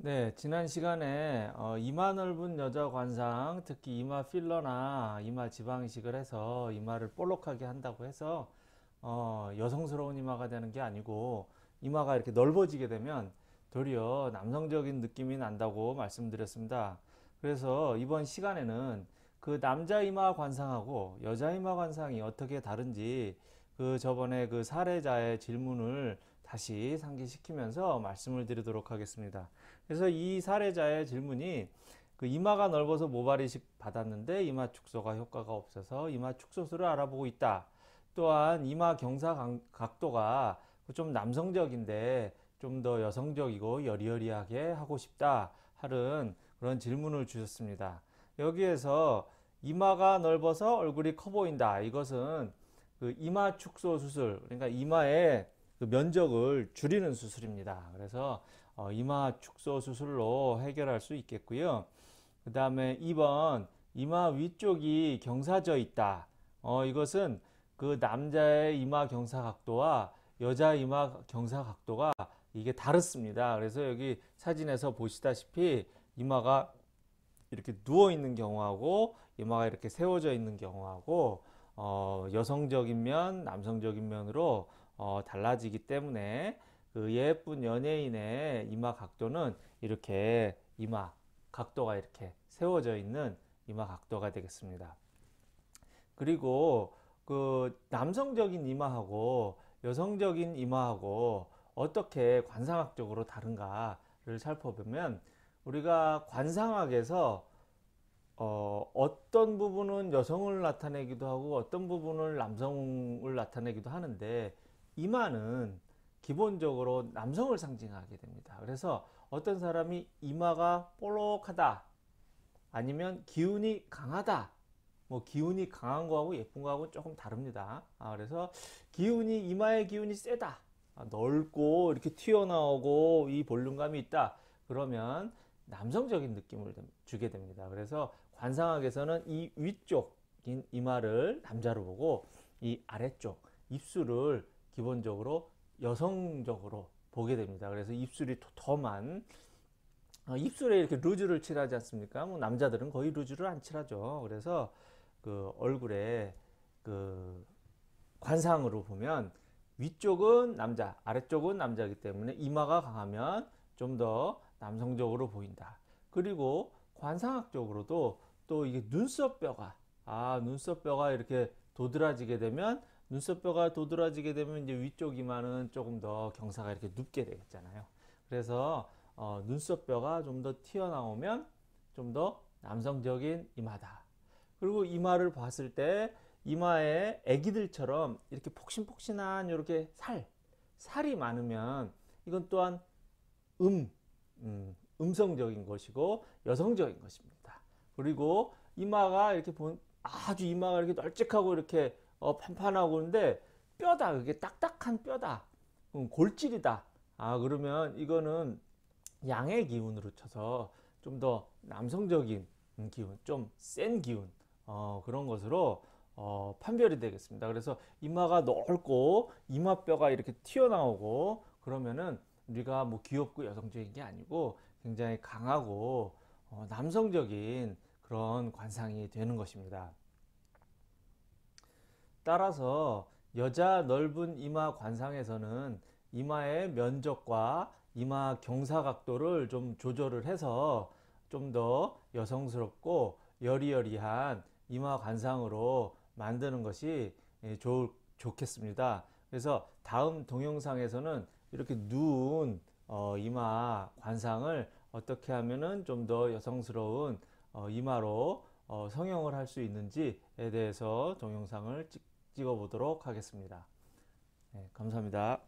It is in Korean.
네, 지난 시간에 어, 이마 넓은 여자 관상, 특히 이마 필러나 이마 지방이식을 해서 이마를 볼록하게 한다고 해서 어, 여성스러운 이마가 되는 게 아니고 이마가 이렇게 넓어지게 되면 도리어 남성적인 느낌이 난다고 말씀드렸습니다. 그래서 이번 시간에는 그 남자 이마 관상하고 여자 이마 관상이 어떻게 다른지 그 저번에 그 사례자의 질문을 다시 상기시키면서 말씀을 드리도록 하겠습니다. 그래서 이 사례자의 질문이 그 이마가 넓어서 모발 이식 받았는데 이마 축소가 효과가 없어서 이마 축소술을 알아보고 있다. 또한 이마 경사 각도가 좀 남성적인데 좀 더 여성적이고 여리여리하게 하고 싶다 하는 그런 질문을 주셨습니다. 여기에서 이마가 넓어서 얼굴이 커 보인다. 이것은 그 이마 축소 수술, 그러니까 이마에 그 면적을 줄이는 수술입니다. 그래서 어, 이마 축소 수술로 해결할 수 있겠고요. 그 다음에 2번 이마 위쪽이 경사져 있다. 어, 이것은 그 남자의 이마 경사 각도와 여자 이마 경사 각도가 이게 다릅니다. 그래서 여기 사진에서 보시다시피 이마가 이렇게 누워 있는 경우하고 이마가 이렇게 세워져 있는 경우하고 어, 여성적인 면, 남성적인 면으로 어, 달라지기 때문에 그 예쁜 연예인의 이마 각도는 이렇게 이마 각도가 이렇게 세워져 있는 이마 각도가 되겠습니다. 그리고 그 남성적인 이마하고 여성적인 이마하고 어떻게 관상학적으로 다른가를 살펴보면 우리가 관상학에서 어, 어떤 부분은 여성을 나타내기도 하고 어떤 부분을 남성을 나타내기도 하는데 이마는 기본적으로 남성을 상징하게 됩니다. 그래서 어떤 사람이 이마가 볼록하다 아니면 기운이 강하다 뭐 기운이 강한 거하고 예쁜 거하고 조금 다릅니다. 아, 그래서 기운이 이마의 기운이 세다 아, 넓고 이렇게 튀어나오고 이 볼륨감이 있다 그러면 남성적인 느낌을 주게 됩니다. 그래서 관상학에서는 이 위쪽인 이마를 남자로 보고 이 아래쪽 입술을 기본적으로 여성적으로 보게 됩니다. 그래서 입술이 도톰한 어, 입술에 이렇게 루즈를 칠하지 않습니까? 뭐 남자들은 거의 루즈를 안 칠하죠. 그래서 그 얼굴에 그 관상으로 보면 위쪽은 남자, 아래쪽은 남자이기 때문에 이마가 강하면 좀 더 남성적으로 보인다. 그리고 관상학적으로도 또 이게 눈썹뼈가 아 눈썹뼈가 이렇게 도드라지게 되면 눈썹뼈가 도드라지게 되면 이제 위쪽 이마는 조금 더 경사가 이렇게 눕게 되겠잖아요. 그래서 어, 눈썹뼈가 좀 더 튀어나오면 좀 더 남성적인 이마다. 그리고 이마를 봤을 때 이마에 애기들처럼 이렇게 폭신폭신한 이렇게 살, 살이 많으면 이건 또한 음, 음 음성적인 것이고 여성적인 것입니다. 그리고 이마가 이렇게 본 아주 이마가 이렇게 널찍하고 이렇게 어, 판판하고 그런데 뼈다 그게 딱딱한 뼈다. 음, 골질이다. 아 그러면 이거는 양의 기운으로 쳐서 좀 더 남성적인 기운 좀 센 기운 어, 그런 것으로 어, 판별이 되겠습니다. 그래서 이마가 넓고 이마뼈가 이렇게 튀어나오고 그러면은 우리가 뭐 귀엽고 여성적인 게 아니고 굉장히 강하고 어, 남성적인 그런 관상이 되는 것입니다. 따라서 여자 넓은 이마 관상에서는 이마의 면적과 이마 경사 각도를 좀 조절을 해서 좀 더 여성스럽고 여리여리한 이마 관상으로 만드는 것이 예, 좋, 좋겠습니다. 그래서 다음 동영상에서는 이렇게 누운 어, 이마 관상을 어떻게 하면은 좀 더 여성스러운 어, 이마로 어, 성형을 할 수 있는지에 대해서 동영상을 찍 찍어 보도록 하겠습니다. 네, 감사합니다.